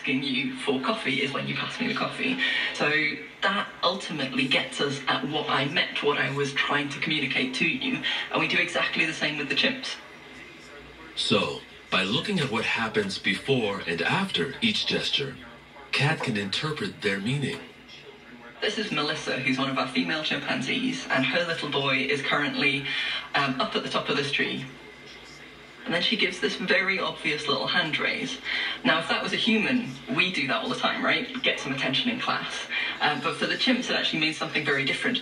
asking you for coffee is when you pass me the coffee. So that ultimately gets us at what I meant, what I was trying to communicate to you. And we do exactly the same with the chimps. So, by looking at what happens before and after each gesture, Cat can interpret their meaning. This is Melissa, who's one of our female chimpanzees, and her little boy is currently um, up at the top of this tree. And then she gives this very obvious little hand raise. Now, if that was a human, we do that all the time, right? Get some attention in class. Um, but for the chimps, it actually means something very different.